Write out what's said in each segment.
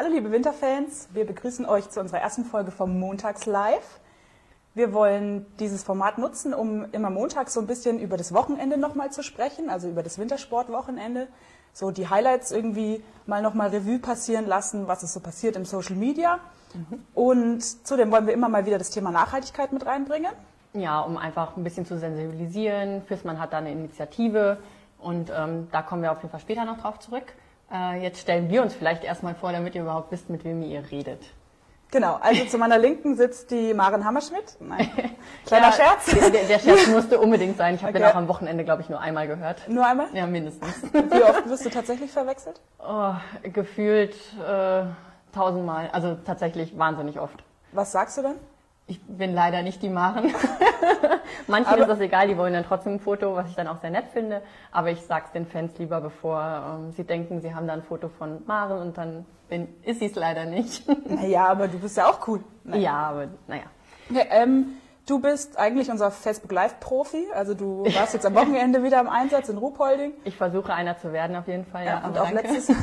Hallo liebe Winterfans, wir begrüßen euch zu unserer ersten Folge vom Montags Live. Wir wollen dieses Format nutzen, um immer montags so ein bisschen über das Wochenende nochmal zu sprechen, also über das Wintersportwochenende. So die Highlights irgendwie mal nochmal Revue passieren lassen, was ist so passiert im Social Media. Mhm. Und zudem wollen wir immer mal wieder das Thema Nachhaltigkeit mit reinbringen. Ja, um einfach ein bisschen zu sensibilisieren. Fissmann hat da eine Initiative und ähm, da kommen wir auf jeden Fall später noch drauf zurück. Äh, jetzt stellen wir uns vielleicht erstmal vor, damit ihr überhaupt wisst, mit wem ihr redet. Genau, also zu meiner Linken sitzt die Maren Hammerschmidt. Nein, kleiner ja, Scherz. Der, der, Scherz musste unbedingt sein. Ich habe okay. den auch am Wochenende, glaube ich, nur einmal gehört. Nur einmal? Ja, mindestens. Wie oft wirst du tatsächlich verwechselt? Oh, gefühlt äh, tausendmal. Also tatsächlich wahnsinnig oft. Was sagst du dann? Ich bin leider nicht die Maren. Manchen aber ist das egal, die wollen dann trotzdem ein Foto, was ich dann auch sehr nett finde. Aber ich sag's den Fans lieber, bevor ähm, sie denken, sie haben da ein Foto von Maren und dann bin, ist sie es leider nicht. naja, aber du bist ja auch cool. Naja. Ja, aber naja. Ja, ähm, du bist eigentlich unser Facebook Live-Profi. Also du warst jetzt am Wochenende wieder im Einsatz in Ruhpolding. Ich versuche einer zu werden auf jeden Fall. Ja, ja und auch letztes,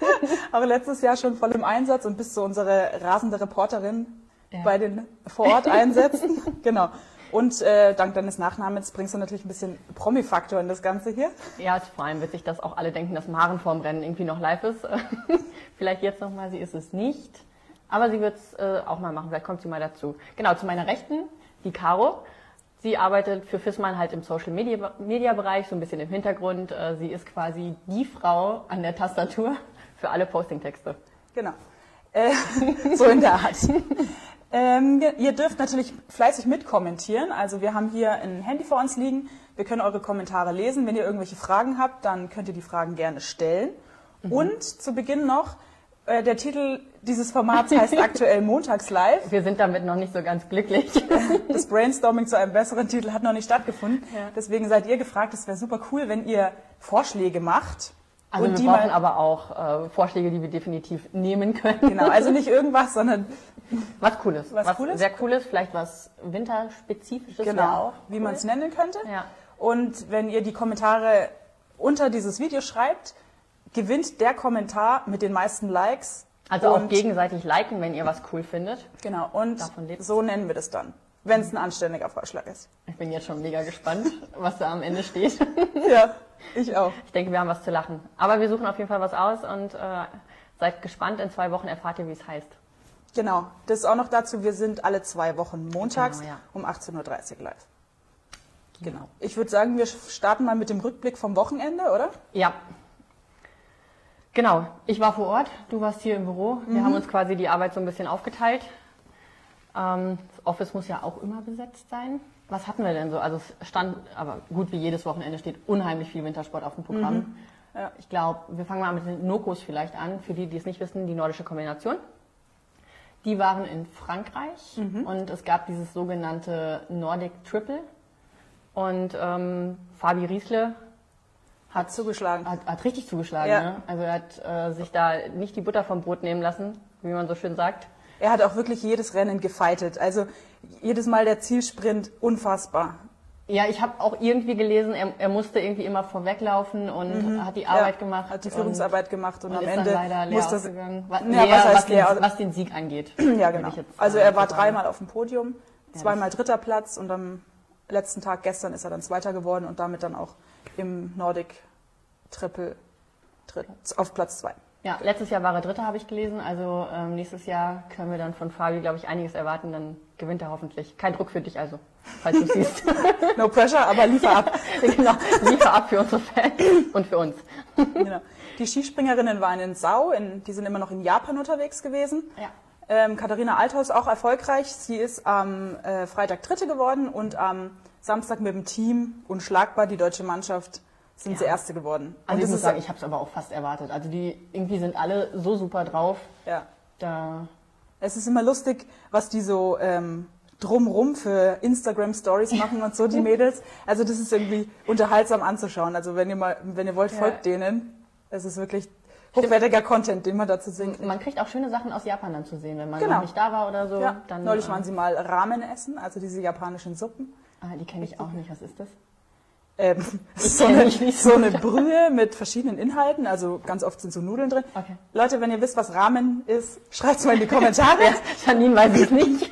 auch letztes Jahr schon voll im Einsatz und bist so unsere rasende Reporterin ja. bei den Vororteinsätzen. genau. Und äh, dank deines Nachnamens bringst du natürlich ein bisschen Promi-Faktor in das Ganze hier. Ja, vor allem witzig, dass auch alle denken, dass Maren vorm Rennen irgendwie noch live ist. vielleicht jetzt nochmal, sie ist es nicht. Aber sie wird es äh, auch mal machen, vielleicht kommt sie mal dazu. Genau, zu meiner Rechten, die Caro. Sie arbeitet für Fissmann halt im Social Media, Media Bereich, so ein bisschen im Hintergrund. Äh, sie ist quasi die Frau an der Tastatur für alle Posting-Texte. Genau. Äh, so in der Art. Ähm, ihr dürft natürlich fleißig mitkommentieren. Also wir haben hier ein Handy vor uns liegen. Wir können eure Kommentare lesen. Wenn ihr irgendwelche Fragen habt, dann könnt ihr die Fragen gerne stellen. Mhm. Und zu Beginn noch, äh, der Titel dieses Formats heißt aktuell Montags Live. Wir sind damit noch nicht so ganz glücklich. Das Brainstorming zu einem besseren Titel hat noch nicht stattgefunden. Ja. Deswegen seid ihr gefragt. Es wäre super cool, wenn ihr Vorschläge macht. Also und wir brauchen aber auch äh, Vorschläge, die wir definitiv nehmen können. Genau, also nicht irgendwas, sondern was Cooles. Was, was Cooles? Sehr Cooles, vielleicht was Winterspezifisches. Genau, wie man es nennen könnte. Ja. Und wenn ihr die Kommentare unter dieses Video schreibt, gewinnt der Kommentar mit den meisten Likes. Also auch gegenseitig liken, wenn ihr was cool findet. Genau, und so nennen wir das dann, wenn es ein anständiger Vorschlag ist. Ich bin jetzt schon mega gespannt, was da am Ende steht. ja, ich auch. Ich denke, wir haben was zu lachen. Aber wir suchen auf jeden Fall was aus und äh, seid gespannt. In zwei Wochen erfahrt ihr, wie es heißt. Genau, das ist auch noch dazu, wir sind alle zwei Wochen montags genau, ja. um 18.30 Uhr live. Genau. Ich würde sagen, wir starten mal mit dem Rückblick vom Wochenende, oder? Ja. Genau, ich war vor Ort, du warst hier im Büro. Wir mhm. haben uns quasi die Arbeit so ein bisschen aufgeteilt. Ähm, das Office muss ja auch immer besetzt sein. Was hatten wir denn so? Also es stand, aber gut wie jedes Wochenende steht unheimlich viel Wintersport auf dem Programm. Mhm. Ja. Ich glaube, wir fangen mal mit den Nokos vielleicht an. Für die, die es nicht wissen, die nordische Kombination. Die waren in Frankreich mhm. und es gab dieses sogenannte Nordic Triple. Und ähm, Fabi Riesle hat zugeschlagen. Hat, hat richtig zugeschlagen. Ja. Ne? Also er hat äh, sich da nicht die Butter vom Brot nehmen lassen, wie man so schön sagt. Er hat auch wirklich jedes Rennen gefeitet. Also jedes Mal der Zielsprint unfassbar. Ja, ich habe auch irgendwie gelesen, er, er, musste irgendwie immer vorweglaufen und mhm. hat die Arbeit ja, gemacht. Hat die Führungsarbeit gemacht und, und am Ende leider leer. Was, ja, leer, was, was, den, was, den, Sieg angeht. ja, genau. Jetzt, also er war dreimal auf dem Podium, zweimal dritter Platz und am letzten Tag gestern ist er dann Zweiter geworden und damit dann auch im Nordic Triple auf Platz zwei. Ja, letztes Jahr war er Dritter, habe ich gelesen. Also ähm, nächstes Jahr können wir dann von Fabi, glaube ich, einiges erwarten. Dann gewinnt er hoffentlich. Kein Druck für dich also, falls du siehst. no pressure, aber liefer ab. genau, liefer ab für unsere Fans und für uns. genau. Die Skispringerinnen waren in Sau, in, die sind immer noch in Japan unterwegs gewesen. Ja. Ähm, Katharina Althaus auch erfolgreich. Sie ist am äh, Freitag Dritte geworden und am Samstag mit dem Team unschlagbar die deutsche Mannschaft sind ja. sie Erste geworden. Also und ich muss sagen, ich habe es aber auch fast erwartet. Also die irgendwie sind alle so super drauf. Ja. Da es ist immer lustig, was die so ähm, drumrum für Instagram Stories machen und so die Mädels. Also das ist irgendwie unterhaltsam anzuschauen. Also wenn ihr mal, wenn ihr wollt, ja. folgt denen. Es ist wirklich hochwertiger Content, den man dazu sehen kann. Man kriegt auch schöne Sachen aus Japan dann zu sehen, wenn man genau. noch nicht da war oder so. Ja. Dann, Neulich äh, waren sie mal Ramen essen, also diese japanischen Suppen. Ah, die kenne ich auch nicht. Was ist das? Ähm, so, eine, so eine Brühe mit verschiedenen Inhalten, also ganz oft sind so Nudeln drin. Okay. Leute, wenn ihr wisst, was Ramen ist, schreibt es mal in die Kommentare. Janine weiß es nicht.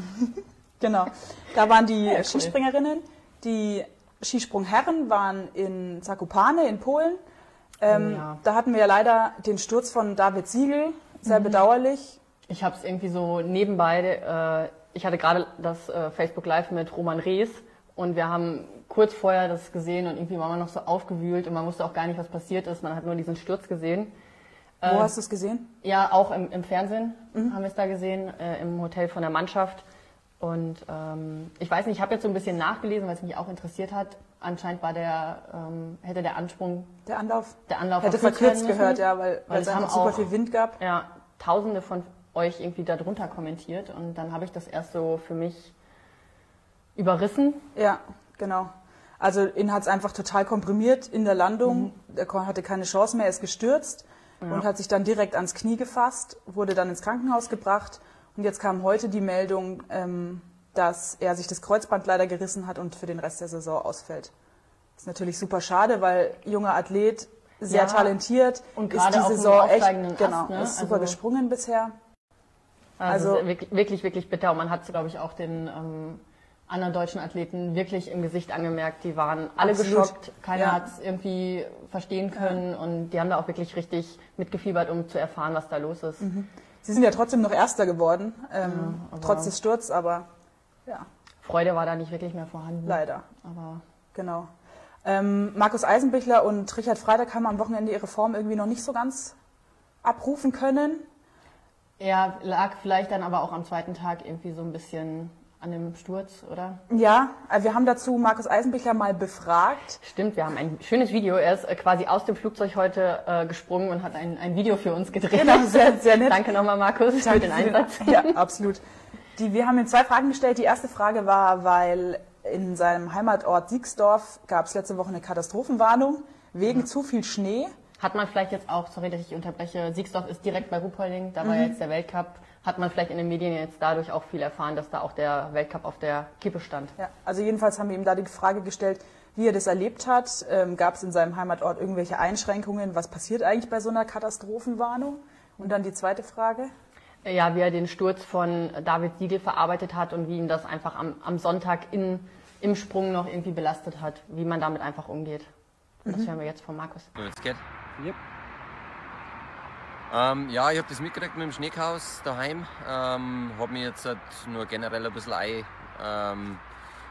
genau. Da waren die Ja. Skispringerinnen. Die Skisprungherren waren in Zakopane in Polen. Ähm, Oh ja. Da hatten wir ja leider den Sturz von David Siegel, Mhm. sehr bedauerlich. Ich habe es irgendwie so nebenbei, äh, ich hatte gerade das äh, Facebook Live mit Roman Rees und wir haben kurz vorher das gesehen und irgendwie war man noch so aufgewühlt und man wusste auch gar nicht, was passiert ist. Man hat nur diesen Sturz gesehen. Wo Äh, hast du es gesehen? Ja, auch im, im Fernsehen haben wir es da gesehen, äh, im Hotel von der Mannschaft. Und ähm, ich weiß nicht, ich habe jetzt so ein bisschen nachgelesen, weil es mich auch interessiert hat. Anscheinend war der, ähm, hätte der Ansprung, Der Anlauf? der Anlauf Hätte verkürzt gehört, ja, weil, weil es einfach super auch- viel Wind gab. Ja, tausende von euch irgendwie darunter kommentiert und dann habe ich das erst so für mich überrissen. Ja, genau. Also ihn hat es einfach total komprimiert in der Landung. Er kon- hatte keine Chance mehr, er ist gestürzt und hat sich dann direkt ans Knie gefasst, wurde dann ins Krankenhaus gebracht. Und jetzt kam heute die Meldung, ähm, dass er sich das Kreuzband leider gerissen hat und für den Rest der Saison ausfällt. Das ist natürlich super schade, weil junger Athlet, sehr Ja, talentiert, und ist die Saison echt, Ast, genau, ne? ist super Also- gesprungen bisher. Also, Also- wirklich, wirklich bitter. Und man hat, glaube ich, auch den ähm, anderen deutschen Athleten wirklich im Gesicht angemerkt. Die waren alle Absolut. geschockt. Keiner Ja. hat es irgendwie verstehen können. Und die haben da auch wirklich richtig mitgefiebert, um zu erfahren, was da los ist. Sie sind ja trotzdem noch Erster geworden, ähm, aber- trotz des Sturzes, aber ja, Freude war da nicht wirklich mehr vorhanden. leider. Aber Genau. Ähm, Markus Eisenbichler und Richard Freitag haben am Wochenende ihre Form irgendwie noch nicht so ganz abrufen können. er lag vielleicht dann aber auch am zweiten Tag irgendwie so ein bisschen an dem Sturz, oder? Ja, äh, wir haben dazu Markus Eisenbichler mal befragt. Stimmt, wir haben ein schönes Video. Er ist äh, quasi aus dem Flugzeug heute äh, gesprungen und hat ein, ein Video für uns gedreht. Genau, sehr, sehr nett. Danke nochmal, Markus, für den Einsatz. Ja, absolut. Die, wir haben ihm zwei Fragen gestellt. Die erste Frage war, weil in seinem Heimatort Siegsdorf gab es letzte Woche eine Katastrophenwarnung wegen zu viel Schnee. Hat man vielleicht jetzt auch, sorry, dass ich unterbreche, Siegsdorf ist direkt bei Ruhpolding, da war Mhm. jetzt der Weltcup. Hat man vielleicht in den Medien jetzt dadurch auch viel erfahren, dass da auch der Weltcup auf der Kippe stand? Ja, also jedenfalls haben wir ihm da die Frage gestellt, wie er das erlebt hat. Ähm, Gab es in seinem Heimatort irgendwelche Einschränkungen? Was passiert eigentlich bei so einer Katastrophenwarnung? Und dann die zweite Frage. Ja, wie er den Sturz von David Siegel verarbeitet hat und wie ihn das einfach am, am Sonntag in, im Sprung noch irgendwie belastet hat, wie man damit einfach umgeht. Mhm. Das hören wir jetzt von Markus. So, jetzt geht. Yep. Ähm, ja, ich habe das mitgekriegt mit dem Schneechaos daheim. Ähm, habe mich jetzt halt nur generell ein bisschen ein, ähm,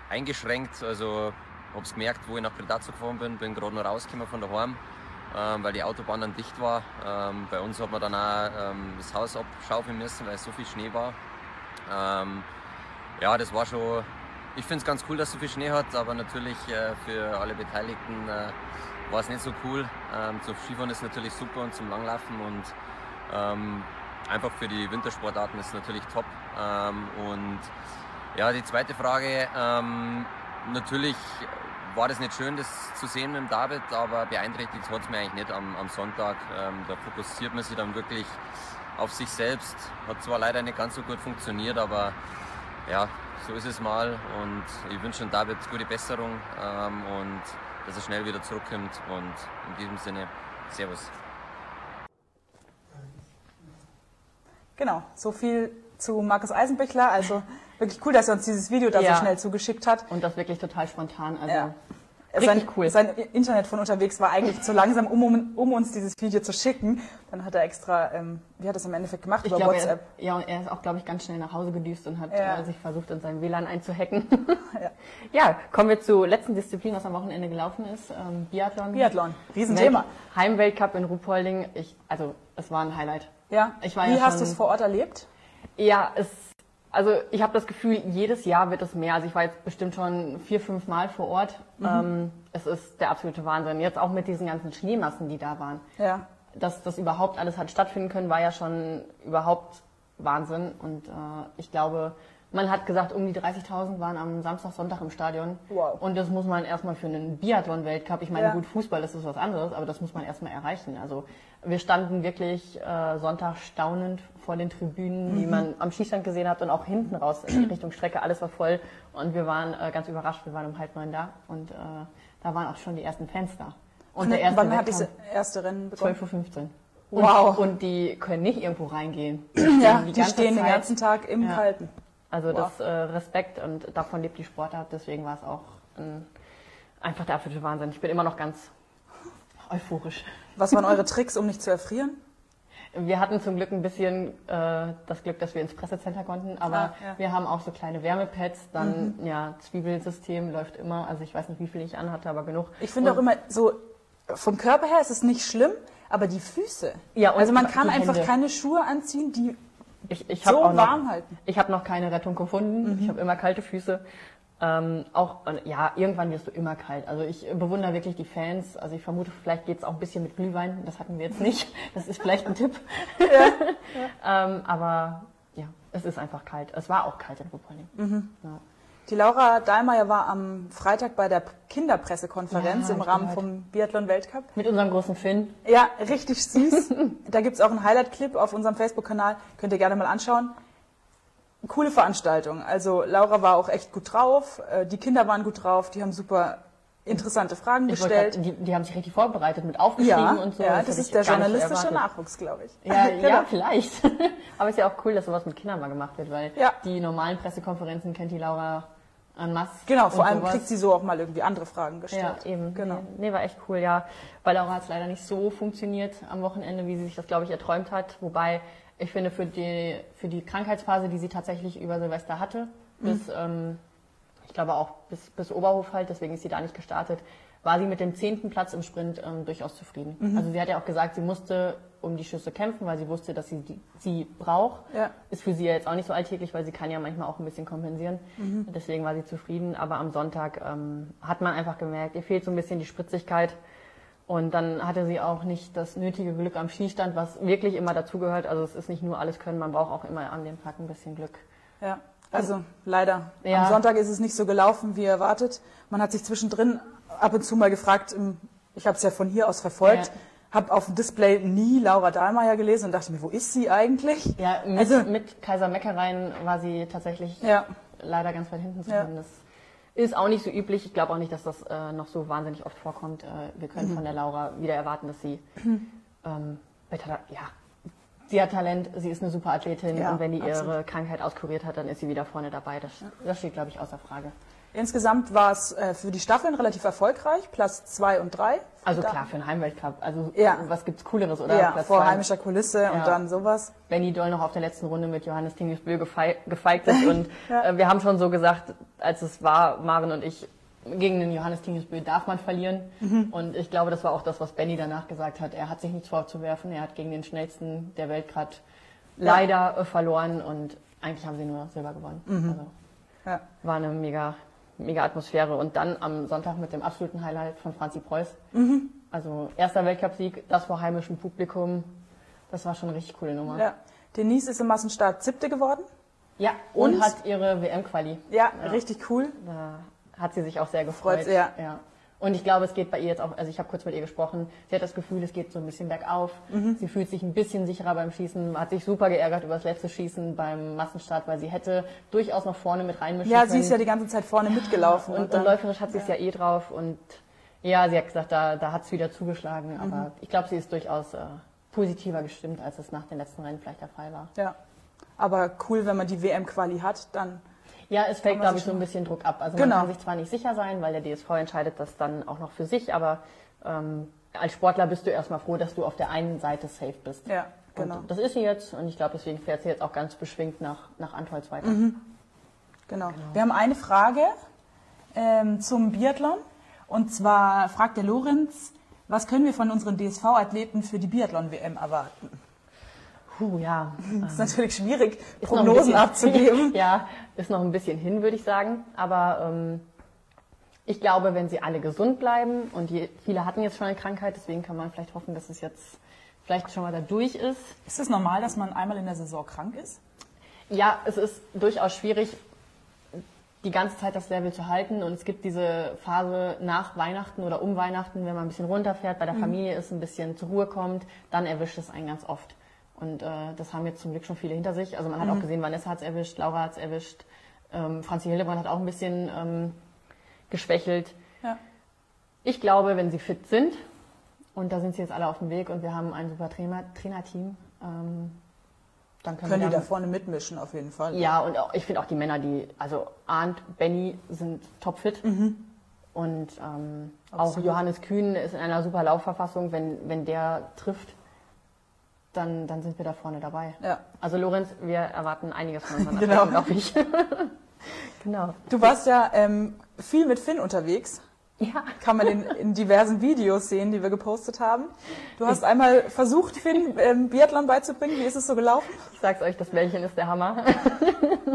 eingeschränkt. Also habe es gemerkt, wo ich nach Predazzo gefahren bin. Bin gerade noch rausgekommen von daheim, ähm, weil die Autobahn dann dicht war. Ähm, bei uns hat man dann auch ähm, das Haus abschaufeln müssen, weil so viel Schnee war. Ähm, ja, das war schon. Ich finde es ganz cool, dass es so viel Schnee hat, aber natürlich äh, für alle Beteiligten äh, war es nicht so cool. Ähm, zum Skifahren ist natürlich super und zum Langlaufen und ähm, einfach für die Wintersportarten ist natürlich top. Ähm, und ja, die zweite Frage, ähm, natürlich war das nicht schön, das zu sehen mit dem David, aber beeinträchtigt hat es mir eigentlich nicht am, am Sonntag. Ähm, da fokussiert man sich dann wirklich auf sich selbst. Hat zwar leider nicht ganz so gut funktioniert, aber ja, so ist es mal und ich wünsche David gute Besserung ähm, und dass er schnell wieder zurückkommt und in diesem Sinne, Servus. Genau, so viel zu Markus Eisenbichler. Also wirklich cool, dass er uns dieses Video da Ja. so schnell zugeschickt hat. Und das wirklich total spontan. Also Ja. Richtig sein, cool. sein Internet von unterwegs war eigentlich zu langsam, um, um, uns dieses Video zu schicken. Dann hat er extra, ähm, wie hat er es im Endeffekt gemacht? ich Über glaube, WhatsApp. er, ja, und er ist auch, glaube ich, ganz schnell nach Hause gedüst und hat Ja. äh, sich versucht, in sein WLAN einzuhacken. Ja. ja, kommen wir zur letzten Disziplin, was am Wochenende gelaufen ist. Ähm, Biathlon. Biathlon, Riesenthema. Welt- Heimweltcup in Ruhpolding. Ich, also, es war ein Highlight. Ja. Ich war Wie ja hast du es vor Ort erlebt? Ja, es, also ich habe das Gefühl, jedes Jahr wird es mehr. Also ich war jetzt bestimmt schon vier, fünf Mal vor Ort. Ähm, es ist der absolute Wahnsinn. Jetzt auch mit diesen ganzen Schneemassen, die da waren. Ja. Dass das überhaupt alles hat stattfinden können, war ja schon überhaupt Wahnsinn. Und äh, ich glaube, Man hat gesagt, um die 30.000 waren am Samstag, Sonntag im Stadion. Wow. Und das muss man erstmal für einen Biathlon-Weltcup, ich meine, Ja. gut, Fußball das ist was anderes, aber das muss man erstmal erreichen. Also wir standen wirklich äh, Sonntag staunend vor den Tribünen, Mhm. die man am Schießstand gesehen hat und auch hinten raus in Richtung Strecke, alles war voll. Und wir waren äh, ganz überrascht, wir waren um halb neun da und äh, da waren auch schon die ersten Fans da. Und der erste Wann hat Wettkampf, diese erste Rennen begonnen? 12.15 Uhr. Wow. Und, und die können nicht irgendwo reingehen. Ja, Die die, stehen den Zeit. ganzen Tag im Ja. Kalten. Also Wow. das äh, Respekt und davon lebt die Sportart, deswegen war es auch ein, einfach der absolute Wahnsinn. Ich bin immer noch ganz euphorisch. Was waren eure Tricks, um nicht zu erfrieren? Wir hatten zum Glück ein bisschen äh, das Glück, dass wir ins Pressecenter konnten, aber Ah, ja. Mhm. wir haben auch so kleine Wärmepads, dann ja, Zwiebelsystem läuft immer, also ich weiß nicht, wie viel ich anhatte, aber genug. Ich finde auch immer so, vom Körper her ist es nicht schlimm, aber die Füße. Ja, und also man kann einfach Hände. keine Schuhe anziehen, die Ich, ich so auch noch, warm halten. Ich habe noch keine Rettung gefunden. Mhm. Ich habe immer kalte Füße. Ähm, auch, ja, irgendwann wirst du immer kalt. Also ich bewundere wirklich die Fans. Also ich vermute, vielleicht geht es auch ein bisschen mit Glühwein. Das hatten wir jetzt nicht. Das ist vielleicht ein Tipp. ähm, aber ja, es ist einfach kalt. Es war auch kalt in Ruppolding. Mhm. Ja. Die Laura Dahlmeier war am Freitag bei der Kinderpressekonferenz Ja, im Rahmen vom Biathlon-Weltcup. Mit unserem großen Finn. Ja, richtig süß. da gibt's auch einen Highlight-Clip auf unserem Facebook-Kanal. Könnt ihr gerne mal anschauen. Coole Veranstaltung. Also Laura war auch echt gut drauf. äh, Die Kinder waren gut drauf. Die haben super interessante Fragen Ich gestellt. grad, die, die haben sich richtig vorbereitet mit aufgeschrieben Ja, und so. ja, das ich ist der journalistische. Nachwuchs, glaube ich. Ja, Genau. ja, vielleicht. Aber es ist ja auch cool, dass sowas mit Kindern mal gemacht wird, weil Ja. die normalen Pressekonferenzen kennt die Laura en masse. Genau, vor allem sowas. kriegt sie so auch mal irgendwie andere Fragen Ja, gestellt. eben. Genau. Nee, nee, war echt cool, ja. Bei Laura hat es leider nicht so funktioniert am Wochenende, wie sie sich das, glaube ich, erträumt hat. Wobei ich finde, für die, für die Krankheitsphase, die sie tatsächlich über Silvester hatte, Mhm. bis, ähm, ich glaube auch bis, bis Oberhof halt, deswegen ist sie da nicht gestartet, war sie mit dem zehnten Platz im Sprint ähm, durchaus zufrieden. Mhm. Also sie hat ja auch gesagt, sie musste um die Schüsse kämpfen, weil sie wusste, dass sie die, sie braucht. Ja. Ist für sie ja jetzt auch nicht so alltäglich, weil sie kann ja manchmal auch ein bisschen kompensieren. Mhm. Deswegen war sie zufrieden. Aber am Sonntag ähm, hat man einfach gemerkt, ihr fehlt so ein bisschen die Spritzigkeit. Und dann hatte sie auch nicht das nötige Glück am Skistand, was wirklich immer dazugehört. Also es ist nicht nur alles können, man braucht auch immer an dem Tag ein bisschen Glück. Ja, also leider. Ja. Am Sonntag ist es nicht so gelaufen, wie erwartet. Man hat sich zwischendrin ab und zu mal gefragt, im- ich habe es ja von hier aus verfolgt, Ja. habe auf dem Display nie Laura Dahlmeier gelesen und dachte mir, wo ist sie eigentlich? Ja, mit, Also- mit Kaiser Meckereien war sie tatsächlich Ja, leider ganz weit hinten zu Ja. Das ist auch nicht so üblich. Ich glaube auch nicht, dass das äh, noch so wahnsinnig oft vorkommt. Äh, wir Mhm. können von der Laura wieder erwarten, dass sie ähm, ja, sie hat Talent, sie ist eine super Athletin Ja, und wenn die ihre absolut. Krankheit auskuriert hat, dann ist sie wieder vorne dabei. Das, das steht, glaube ich, außer Frage. Insgesamt war es äh, für die Staffeln relativ erfolgreich, Platz zwei und drei. Also Da- klar, für einen Heimweltcup. Also Ja. was gibt's Cooleres, oder? Ja, Platz vor zwei. heimischer Kulisse Ja. und dann sowas. Benny Doll noch auf der letzten Runde mit Johannes Tingesbö gefei gefeigt ist. Und äh, wir haben schon so gesagt, als es war, Maren und ich, gegen den Johannes Tingesbö darf man verlieren. Mhm. Und ich glaube, das war auch das, was Benny danach gesagt hat. Er hat sich nichts vorzuwerfen. Er hat gegen den schnellsten der Welt gerade leider äh, verloren und eigentlich haben sie nur Silber gewonnen. Mhm. Also Ja. war eine mega, mega Atmosphäre. Und dann am Sonntag mit dem absoluten Highlight von Franzi Preuß. Mhm. Also erster Weltcupsieg, das vor heimischem Publikum. Das war schon eine richtig coole Nummer. ja. Denise ist im Massenstart siebte geworden. Ja, und, Und? hat ihre WM-Quali. Ja, Ja. richtig cool. Da hat sie sich auch sehr gefreut. Freut- ja. ja. Und ich glaube, es geht bei ihr jetzt auch, also ich habe kurz mit ihr gesprochen, sie hat das Gefühl, es geht so ein bisschen bergauf. Mhm. Sie fühlt sich ein bisschen sicherer beim Schießen, hat sich super geärgert über das letzte Schießen beim Massenstart, weil sie hätte durchaus noch vorne mit reinmischen Ja, können. sie ist ja die ganze Zeit vorne mitgelaufen. und, und, dann- läuferisch hat sie es ja eh drauf und ja, sie hat gesagt, da, da hat es wieder zugeschlagen, Mhm. aber ich glaube, sie ist durchaus äh, positiver gestimmt, als es nach den letzten Rennen vielleicht der Fall war. Ja. Aber cool, wenn man die WM-Quali hat, dann. Ja, es fällt, glaube ich, so ein bisschen Druck ab. Also Genau. man kann sich zwar nicht sicher sein, weil der DSV entscheidet das dann auch noch für sich, aber ähm, als Sportler bist du erstmal froh, dass du auf der einen Seite safe bist. Ja, genau. Und das ist sie jetzt und ich glaube, deswegen fährt sie jetzt auch ganz beschwingt nach, nach Antolz weiter. Mhm. Genau. Wir haben eine Frage ähm, zum Biathlon. Und zwar fragt der Lorenz, was können wir von unseren DSV-Athleten für die Biathlon-WM erwarten? Puh, ja. Das ist natürlich schwierig, Prognosen bisschen- abzugeben. ja, ist noch ein bisschen hin, würde ich sagen. Aber ähm, ich glaube, wenn sie alle gesund bleiben und die, viele hatten jetzt schon eine Krankheit, deswegen kann man vielleicht hoffen, dass es jetzt vielleicht schon mal da durch ist. Ist es normal, dass man einmal in der Saison krank ist? Ja, es ist durchaus schwierig, die ganze Zeit das Level zu halten. Und es gibt diese Phase nach Weihnachten oder um Weihnachten, wenn man ein bisschen runterfährt, bei der Familie ist, ein bisschen zur Ruhe kommt, dann erwischt es einen ganz oft. Und äh, das haben jetzt zum Glück schon viele hinter sich. Also man hat auch gesehen, Vanessa hat es erwischt, Laura hat es erwischt, ähm, Franzi Hildebrand hat auch ein bisschen ähm, geschwächelt. Ja. Ich glaube, wenn sie fit sind, und da sind sie jetzt alle auf dem Weg und wir haben ein super Trainer, Trainerteam, ähm, dann können, Können die wir da dann, vorne mitmischen auf jeden Fall. Ja, und auch, ich finde auch die Männer, die, also Arndt, Benny sind topfit. Und ähm, auch. Johannes Kühn ist in einer super Laufverfassung. Wenn, wenn der trifft, dann, dann sind wir da vorne dabei. Ja. Also Lorenz, wir erwarten einiges von unseren Genau. Glaube ich. genau. Du warst ja ähm, viel mit Finn unterwegs. Ja. Kann man in, in diversen Videos sehen, die wir gepostet haben. Du hast einmal versucht, Finn ähm, Biathlon beizubringen. Wie ist es so gelaufen? Ich sag's euch, das Bällchen ist der Hammer.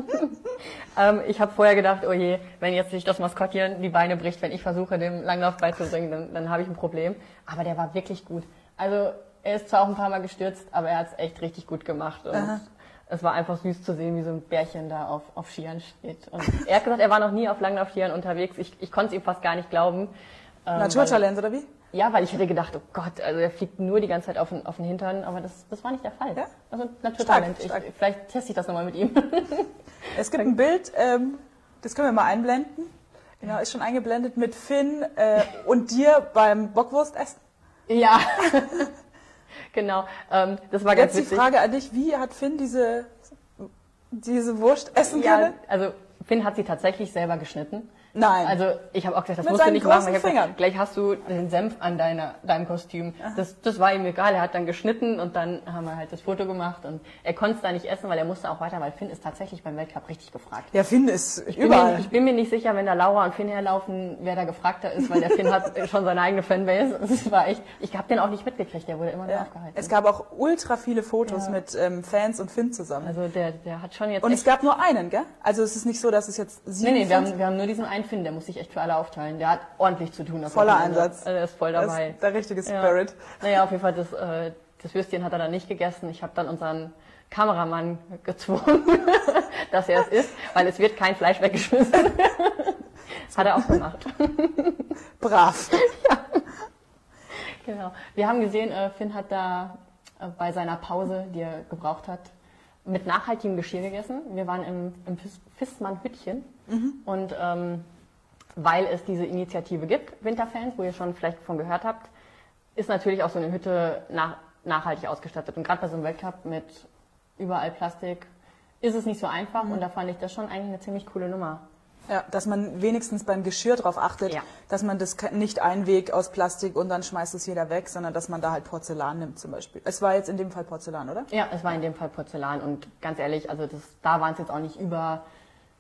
ähm, ich habe vorher gedacht, oh je, wenn jetzt sich das Maskottchen die Beine bricht, wenn ich versuche, dem Langlauf beizubringen, dann, dann habe ich ein Problem. Aber der war wirklich gut. Also er ist zwar auch ein paar Mal gestürzt, aber er hat's echt richtig gut gemacht. Und Aha. es war einfach süß zu sehen, wie so ein Bärchen da auf, auf Skiern steht. Und er hat gesagt, er war noch nie auf Langlauf-Skiern unterwegs. Ich, ich konnte es ihm fast gar nicht glauben. Ähm, Naturtalent oder wie? ja, weil ich hätte gedacht, oh Gott, also er fliegt nur die ganze Zeit auf den, auf den Hintern, aber das, das war nicht der Fall. Ja? Also Naturtalent. Stark, stark. Ich, vielleicht teste ich das nochmal mit ihm. Es gibt ein Bild, ähm, das können wir mal einblenden. Genau, ist schon eingeblendet mit Finn äh, und dir beim Bockwurstessen. ja. genau. Ähm, das war ganz Jetzt die witzig. Frage an dich, wie hat Finn diese, diese Wurst essen ja, können? also Finn hat sie tatsächlich selber geschnitten. Nein. Also ich habe auch gesagt, das Mit musst du nicht machen. Ich hab gesagt, gleich hast du den Senf an deiner, deinem Kostüm. Das, das war ihm egal. Er hat dann geschnitten und dann haben wir halt das Foto gemacht und er konnte es da nicht essen, weil er musste auch weiter, weil Finn ist tatsächlich beim Weltcup richtig gefragt. ja, Finn ist Ich bin, mir, überall. ich bin mir nicht sicher, wenn da Laura und Finn herlaufen, wer da gefragter ist, weil der Finn hat schon seine eigene Fanbase. Das war echt, ich habe den auch nicht mitgekriegt, der wurde immer nur Ja. aufgehalten. Es gab auch ultra viele Fotos Ja. mit ähm, Fans und Finn zusammen. also der, der hat schon jetzt und es gab nur einen, gell? Also es ist nicht so, dass es jetzt Nee, sieben nee, wir Finns- haben, wir haben nur diesen einen Finn, der muss sich echt für alle aufteilen. Der hat ordentlich zu tun. das Voller Wochenende. Einsatz. Also er ist voll das dabei. ist der richtige Ja. Spirit. Naja, auf jeden Fall, das, äh, das Würstchen hat er dann nicht gegessen. Ich habe dann unseren Kameramann gezwungen, dass er es isst, weil es wird kein Fleisch weggeschmissen. das hat er auch gemacht. Brav. Genau. Wir haben gesehen, äh, Finn hat da äh, bei seiner Pause, die er gebraucht hat, mit nachhaltigem Geschirr gegessen. Wir waren im, im Fis- Fissmann-Hüttchen und ähm, weil es diese Initiative gibt, Winterfans, wo ihr schon vielleicht von gehört habt, ist natürlich auch so eine Hütte nach, nachhaltig ausgestattet. Und gerade bei so einem Weltcup mit überall Plastik ist es nicht so einfach und da fand ich das schon eigentlich eine ziemlich coole Nummer. Ja, dass man wenigstens beim Geschirr darauf achtet, Ja. dass man das nicht einweg aus Plastik und dann schmeißt es jeder weg, sondern dass man da halt Porzellan nimmt zum Beispiel. Es war jetzt in dem Fall Porzellan, oder? Ja, es war in dem Fall Porzellan und ganz ehrlich, also das, da waren es jetzt auch nicht über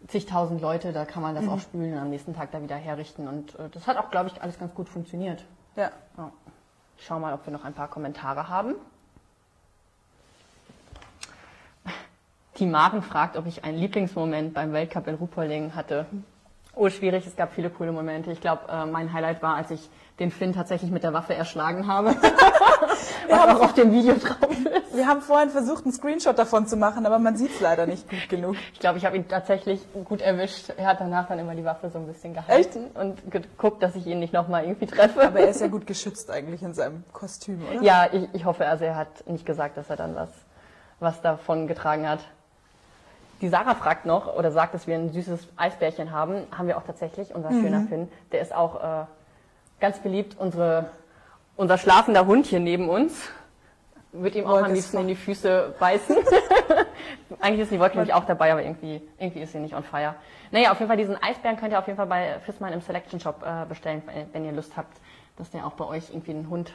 zigtausend Leute, da kann man das auch spülen und am nächsten Tag da wieder herrichten und äh, das hat auch, glaube ich, alles ganz gut funktioniert. Ja. Ja. Ich schau mal, ob wir noch ein paar Kommentare haben. Die Maren fragt, ob ich einen Lieblingsmoment beim Weltcup in Ruhpolding hatte. Oh, schwierig, es gab viele coole Momente. Ich glaube, äh, mein Highlight war, als ich den Finn tatsächlich mit der Waffe erschlagen habe. Was auch auf dem Video drauf ist. Wir haben vorhin versucht, einen Screenshot davon zu machen, aber man sieht es leider nicht gut genug. Ich glaube, ich habe ihn tatsächlich gut erwischt. Er hat danach dann immer die Waffe so ein bisschen gehalten und geguckt, dass ich ihn nicht nochmal irgendwie treffe. Aber er ist ja gut geschützt eigentlich in seinem Kostüm, oder? Ja, ich, ich hoffe, also er hat nicht gesagt, dass er dann was, was davon getragen hat. Die Sarah fragt noch oder sagt, dass wir ein süßes Eisbärchen haben. Haben wir auch tatsächlich, unser schöner Finn. Der ist auch äh, ganz beliebt. Unsere, unser schlafender Hund hier neben uns wird ihm auch Wolke am liebsten in die Füße beißen. Eigentlich ist die Wolke nämlich auch dabei, aber irgendwie, irgendwie ist sie nicht on fire. Naja, auf jeden Fall diesen Eisbären könnt ihr auf jeden Fall bei Fissmann im Selection Shop äh, bestellen, wenn- ihr Lust habt, dass der auch bei euch irgendwie einen Hund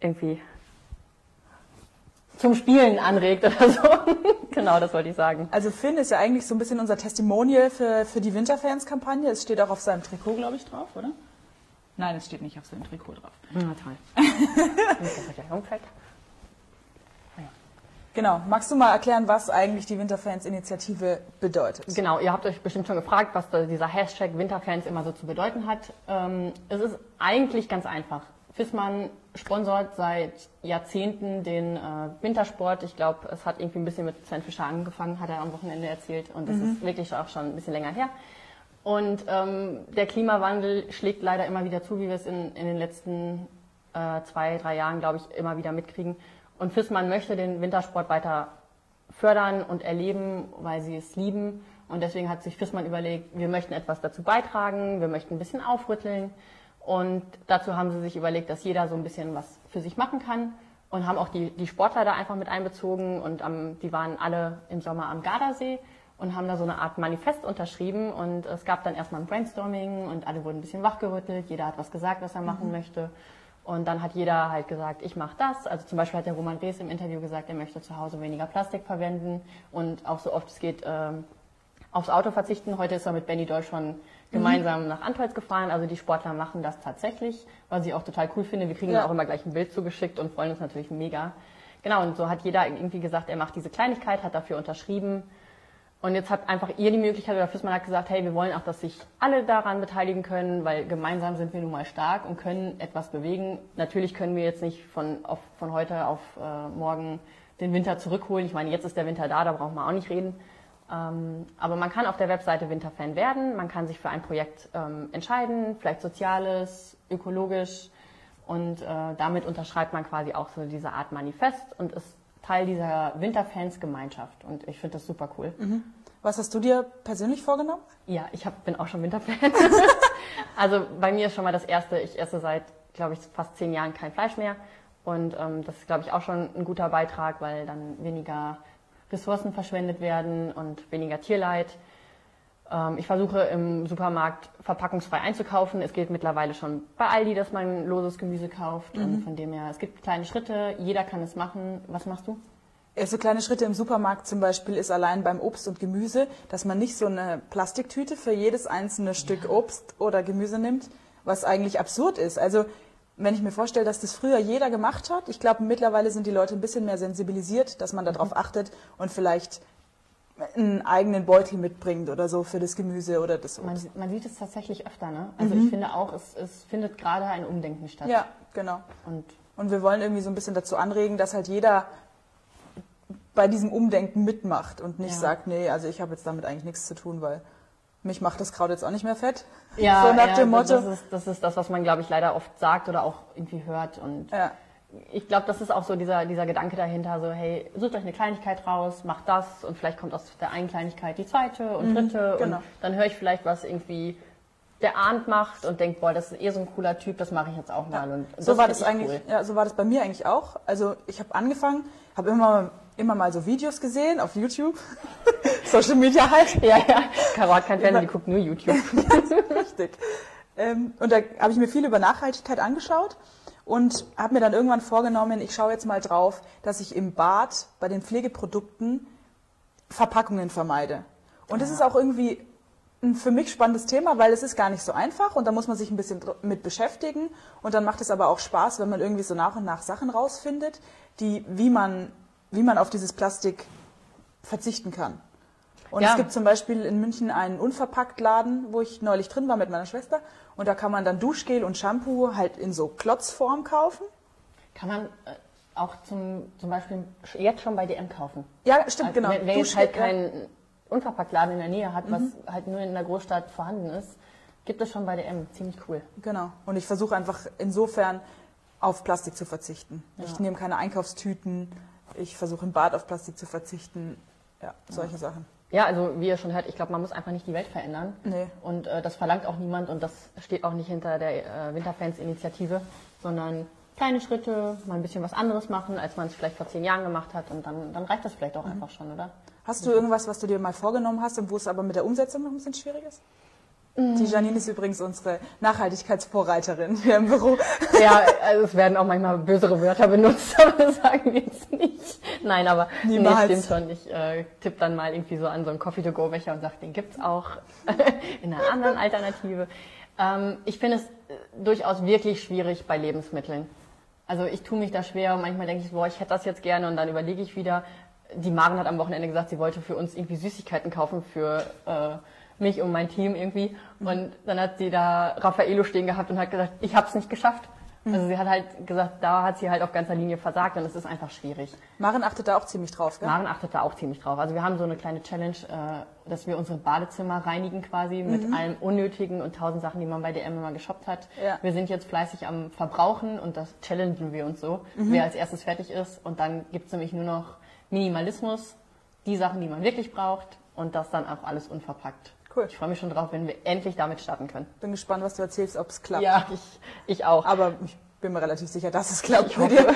irgendwie zum Spielen anregt oder so. genau, das wollte ich sagen. Also Finn ist ja eigentlich so ein bisschen unser Testimonial für, für die Winterfans-Kampagne. Es steht auch auf seinem Trikot, glaube ich, drauf, oder? Nein, es steht nicht auf seinem Trikot drauf. Na toll. hat ja umfällt. Genau. Magst du mal erklären, was eigentlich die Winterfans-Initiative bedeutet? Genau, ihr habt euch bestimmt schon gefragt, was dieser Hashtag Winterfans immer so zu bedeuten hat. Ähm, es ist eigentlich ganz einfach. Fissmann sponsort seit Jahrzehnten den äh, Wintersport. Ich glaube, es hat irgendwie ein bisschen mit Sven Fischer angefangen, hat er am Wochenende erzählt. Und das ist wirklich auch schon ein bisschen länger her. Und ähm, der Klimawandel schlägt leider immer wieder zu, wie wir es in, in den letzten äh, zwei, drei Jahren, glaube ich, immer wieder mitkriegen. Und Fissmann möchte den Wintersport weiter fördern und erleben, weil sie es lieben. Und deswegen hat sich Fissmann überlegt, wir möchten etwas dazu beitragen, wir möchten ein bisschen aufrütteln. Und dazu haben sie sich überlegt, dass jeder so ein bisschen was für sich machen kann und haben auch die, die Sportler da einfach mit einbezogen. Und am, die waren alle im Sommer am Gardasee und haben da so eine Art Manifest unterschrieben. Und es gab dann erstmal ein Brainstorming und alle wurden ein bisschen wachgerüttelt. Jeder hat was gesagt, was er machen möchte. Und dann hat jeder halt gesagt, ich mache das. Also zum Beispiel hat der Roman Rees im Interview gesagt, er möchte zu Hause weniger Plastik verwenden und auch so oft es geht ähm, aufs Auto verzichten. Heute ist er mit Benny Doll schon gemeinsam nach Antolz gefahren. Also die Sportler machen das tatsächlich, was ich auch total cool finde. Wir kriegen Ja. dann auch immer gleich ein Bild zugeschickt und freuen uns natürlich mega. Genau, und so hat jeder irgendwie gesagt, er macht diese Kleinigkeit, hat dafür unterschrieben. Und jetzt hat einfach ihr die Möglichkeit, oder Fissmann hat gesagt, hey, wir wollen auch, dass sich alle daran beteiligen können, weil gemeinsam sind wir nun mal stark und können etwas bewegen. Natürlich können wir jetzt nicht von, auf, von heute auf äh, morgen den Winter zurückholen. Ich meine, jetzt ist der Winter da, da brauchen wir auch nicht reden. Ähm, aber man kann auf der Webseite Winterfan werden, man kann sich für ein Projekt ähm, entscheiden, vielleicht soziales, ökologisch. Und äh, damit unterschreibt man quasi auch so diese Art Manifest und ist Teil dieser Winterfans-Gemeinschaft. Und ich finde das super cool. Was hast du dir persönlich vorgenommen? Ja, ich hab, bin auch schon Winterfan. also bei mir ist schon mal das Erste, ich esse seit, glaube ich, fast zehn Jahren kein Fleisch mehr. Und ähm, das ist, glaube ich, auch schon ein guter Beitrag, weil dann weniger Ressourcen verschwendet werden und weniger Tierleid. Ähm, ich versuche im Supermarkt verpackungsfrei einzukaufen. Es geht mittlerweile schon bei Aldi, dass man loses Gemüse kauft. Und von dem her, es gibt kleine Schritte, jeder kann es machen. Was machst du? So kleine Schritte im Supermarkt zum Beispiel ist allein beim Obst und Gemüse, dass man nicht so eine Plastiktüte für jedes einzelne Stück Obst oder Gemüse nimmt, was eigentlich absurd ist. Also wenn ich mir vorstelle, dass das früher jeder gemacht hat, ich glaube mittlerweile sind die Leute ein bisschen mehr sensibilisiert, dass man darauf achtet und vielleicht einen eigenen Beutel mitbringt oder so für das Gemüse oder das Man, Obst. man sieht es tatsächlich öfter, ne? Also ich finde auch, es, es findet gerade ein Umdenken statt. Ja, genau. Und Und wir wollen irgendwie so ein bisschen dazu anregen, dass halt jeder bei diesem Umdenken mitmacht und nicht Ja. sagt, nee, also ich habe jetzt damit eigentlich nichts zu tun, weil mich macht das Kraut jetzt auch nicht mehr fett. ja, so nach ja, dem Motto. Das ist, das ist das, was man, glaube ich, leider oft sagt oder auch irgendwie hört. Und ja. Ich glaube, das ist auch so dieser, dieser Gedanke dahinter, so, hey, sucht euch eine Kleinigkeit raus, macht das und vielleicht kommt aus der einen Kleinigkeit die zweite und dritte genau. und dann höre ich vielleicht, was irgendwie der Arndt macht und denkt, boah, das ist eh so ein cooler Typ, das mache ich jetzt auch mal. Und So war das ich eigentlich, Cool. ja, so war das bei mir eigentlich auch. Also ich habe angefangen, habe immer, immer mal so Videos gesehen auf YouTube, Social Media halt. Ja, ja. Caro hat kein Fernsehen, die guckt nur YouTube. Richtig. Ähm, und da habe ich mir viel über Nachhaltigkeit angeschaut und habe mir dann irgendwann vorgenommen, ich schaue jetzt mal drauf, dass ich im Bad bei den Pflegeprodukten Verpackungen vermeide. Und das ist auch irgendwie ein für mich spannendes Thema, weil es ist gar nicht so einfach und da muss man sich ein bisschen mit beschäftigen und dann macht es aber auch Spaß, wenn man irgendwie so nach und nach Sachen rausfindet, die, wie man, wie man auf dieses Plastik verzichten kann. Und Ja. es gibt zum Beispiel in München einen Unverpacktladen, wo ich neulich drin war mit meiner Schwester. Und da kann man dann Duschgel und Shampoo halt in so Klotzform kaufen. Kann man äh, auch zum, zum Beispiel jetzt schon bei DM kaufen. Ja, stimmt, Also genau. Wer, wer jetzt halt ja. Mhm. keinen Unverpacktladen in der Nähe hat, was halt nur in der Großstadt vorhanden ist, gibt es schon bei DM. Ziemlich cool. Genau. Und ich versuche einfach insofern auf Plastik zu verzichten. Ich Ja. nehme keine Einkaufstüten. Ich versuche im Bad auf Plastik zu verzichten. Ja, solche Sachen. Ja, also wie ihr schon hört, ich glaube, man muss einfach nicht die Welt verändern. Nee. Und äh, das verlangt auch niemand und das steht auch nicht hinter der äh, Winterfans-Initiative, sondern kleine Schritte, mal ein bisschen was anderes machen, als man es vielleicht vor zehn Jahren gemacht hat und dann, dann reicht das vielleicht Mhm. auch einfach schon, oder? Hast du irgendwas, was du dir mal vorgenommen hast und wo es aber mit der Umsetzung noch ein bisschen schwierig ist? Die Janine ist übrigens unsere Nachhaltigkeitsvorreiterin hier im Büro. Ja, also es werden auch manchmal bösere Wörter benutzt, aber das sagen wir jetzt nicht. Nein, aber Niemals. nee, stimmt schon. Ich äh, tippe dann mal irgendwie so an so einen Coffee-to-go-Becher und sage, den gibt's auch in einer anderen Alternative. Ähm, ich finde es äh, durchaus wirklich schwierig bei Lebensmitteln. Also ich tue mich da schwer und manchmal denke ich, boah, ich hätte das jetzt gerne und dann überlege ich wieder. Die Maren hat am Wochenende gesagt, sie wollte für uns irgendwie Süßigkeiten kaufen für äh, mich und mein Team irgendwie. Und dann hat sie da Raffaello stehen gehabt und hat gesagt, ich habe es nicht geschafft. Also sie hat halt gesagt, da hat sie halt auf ganzer Linie versagt und es ist einfach schwierig. Maren achtet da auch ziemlich drauf, gell? Maren achtet da auch ziemlich drauf. Also wir haben so eine kleine Challenge, äh, dass wir unsere Badezimmer reinigen quasi mit allem Unnötigen und tausend Sachen, die man bei DM immer geshoppt hat. Ja. Wir sind jetzt fleißig am Verbrauchen und das challengen wir uns so, wer als erstes fertig ist. Und dann gibt's nämlich nur noch Minimalismus, die Sachen, die man wirklich braucht und das dann auch alles unverpackt. Cool. Ich freue mich schon drauf, wenn wir endlich damit starten können. Bin gespannt, was du erzählst, ob es klappt. Ja, ich, ich auch. Aber ich bin mir relativ sicher, dass es klappt Ich bei dir.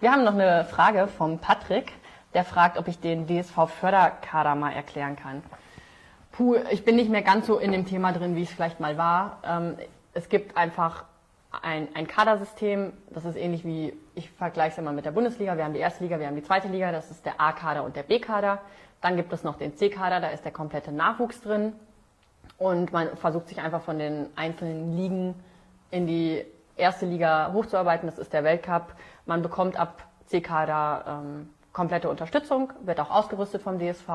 Wir haben noch eine Frage vom Patrick, der fragt, ob ich den DSV-Förderkader mal erklären kann. Puh, ich bin nicht mehr ganz so in dem Thema drin, wie es vielleicht mal war. Ähm, es gibt einfach ein, ein Kadersystem, das ist ähnlich wie, ich vergleiche es immer mit der Bundesliga. Wir haben die erste Liga, wir haben die zweite Liga, das ist der A-Kader und der B-Kader. Dann gibt es noch den C-Kader, da ist der komplette Nachwuchs drin. Und man versucht sich einfach von den einzelnen Ligen in die erste Liga hochzuarbeiten. Das ist der Weltcup. Man bekommt ab C-Kader ähm, komplette Unterstützung, wird auch ausgerüstet vom DSV,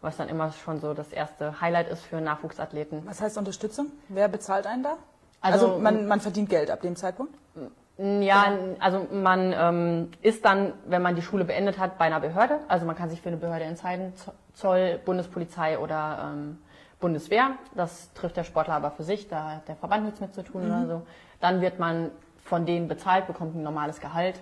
was dann immer schon so das erste Highlight ist für Nachwuchsathleten. Was heißt Unterstützung? Wer bezahlt einen da? Also, Also, man, man verdient Geld ab dem Zeitpunkt? Ja, also man ähm, ist dann, wenn man die Schule beendet hat, bei einer Behörde. Also man kann sich für eine Behörde entscheiden, Zoll, Bundespolizei oder ähm, Bundeswehr. Das trifft der Sportler aber für sich, da hat der Verband nichts mit zu tun oder so. Dann wird man von denen bezahlt, bekommt ein normales Gehalt.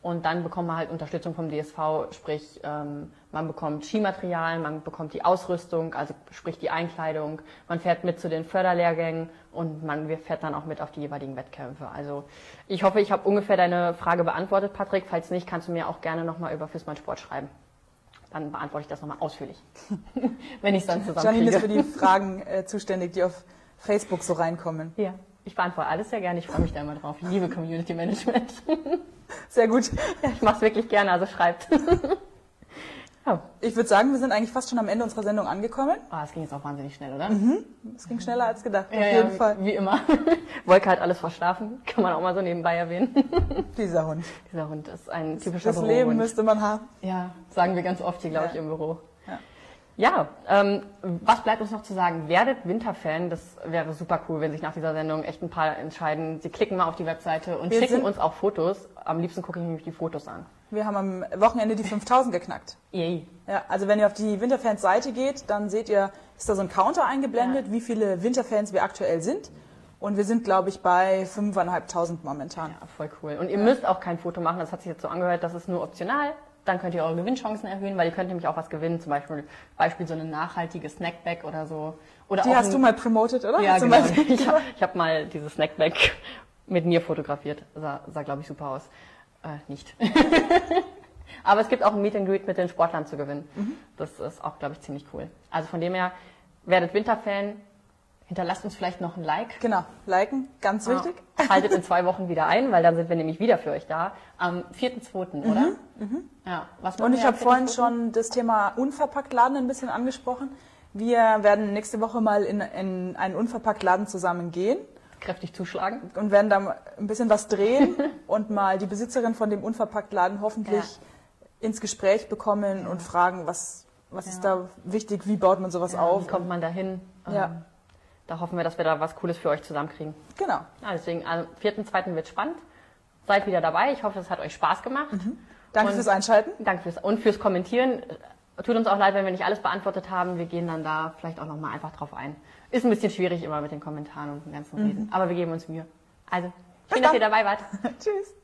Und dann bekommt man halt Unterstützung vom DSV, sprich ähm, man bekommt Skimaterial, man bekommt die Ausrüstung, also sprich die Einkleidung, man fährt mit zu den Förderlehrgängen und man fährt dann auch mit auf die jeweiligen Wettkämpfe. Also ich hoffe, ich habe ungefähr deine Frage beantwortet, Patrick. Falls nicht, kannst du mir auch gerne nochmal über Fürs mein Sport schreiben. Dann beantworte ich das nochmal ausführlich, wenn ich es dann Janine ist für zusammenkriege. die Fragen äh, zuständig, die auf Facebook so reinkommen. Ja, ich beantworte alles sehr gerne. Ich freue mich da immer drauf. Ich liebe Community Management. Sehr gut. Ja, ich mache es wirklich gerne, also schreibt. ja. Ich würde sagen, wir sind eigentlich fast schon am Ende unserer Sendung angekommen. Ah, es ging jetzt auch wahnsinnig schnell, oder? Es ging schneller als gedacht, auf Ja, jeden ja, Fall. Wie immer. Wolke hat alles verschlafen. Kann man auch mal so nebenbei erwähnen. Dieser Hund. Dieser Hund ist ein typischer Das Leben Bürohund. müsste man haben. Ja, sagen wir ganz oft hier, glaube ich, im Büro. Ja. Ähm, was bleibt uns noch zu sagen? Werdet Winterfan. Das wäre super cool, wenn sich nach dieser Sendung echt ein paar entscheiden. Sie klicken mal auf die Webseite und Wir schicken uns auch Fotos. Am liebsten gucke ich nämlich die Fotos an. Wir haben am Wochenende die 5000 geknackt. Yay. Ja, also wenn ihr auf die Winterfans-Seite geht, dann seht ihr, ist da so ein Counter eingeblendet, wie viele Winterfans wir aktuell sind. Und wir sind, glaube ich, bei 5.500 momentan. Ja, voll cool. Und ihr müsst auch kein Foto machen, das hat sich jetzt so angehört, das ist nur optional. Dann könnt ihr eure Gewinnchancen erhöhen, weil ihr könnt nämlich auch was gewinnen, zum Beispiel, Beispiel so eine nachhaltige Snackbag oder so. Oder Die hast ein- du mal promoted, oder? Ja, genau. Ich habe hab mal dieses Snackbag mit mir fotografiert. Sah, sah glaube ich, super aus. Äh, nicht. Aber es gibt auch ein Meet and Greet mit den Sportlern zu gewinnen. Mhm. Das ist auch, glaube ich, ziemlich cool. Also von dem her, werdet Winterfan, hinterlasst uns vielleicht noch ein Like. Genau, liken, ganz wichtig. Ja. Haltet in zwei Wochen wieder ein, weil dann sind wir nämlich wieder für euch da. Am 4.2., oder? Ja. Was Mhm, Und ich habe vorhin 4.2.? schon das Thema Unverpacktladen ein bisschen angesprochen. Wir werden nächste Woche mal in, in einen Unverpacktladen zusammen gehen kräftig zuschlagen. und werden da ein bisschen was drehen und mal die Besitzerin von dem Unverpacktladen hoffentlich ins Gespräch bekommen und fragen, was, was ist da wichtig, wie baut man sowas Wie auf. kommt man dahin? Ja. Ähm, Da hoffen wir, dass wir da was Cooles für euch zusammenkriegen. Genau. Ja, deswegen, am 4.2. wird spannend. Seid wieder dabei. Ich hoffe, es hat euch Spaß gemacht. Danke Und- fürs Einschalten. Danke fürs, und fürs Kommentieren. Tut uns auch leid, wenn wir nicht alles beantwortet haben. Wir gehen dann da vielleicht auch nochmal einfach drauf ein. Ist ein bisschen schwierig immer mit den Kommentaren und dem ganzen Reden. Aber wir geben uns Mühe. Also, schön, dass ihr dabei wart. Tschüss.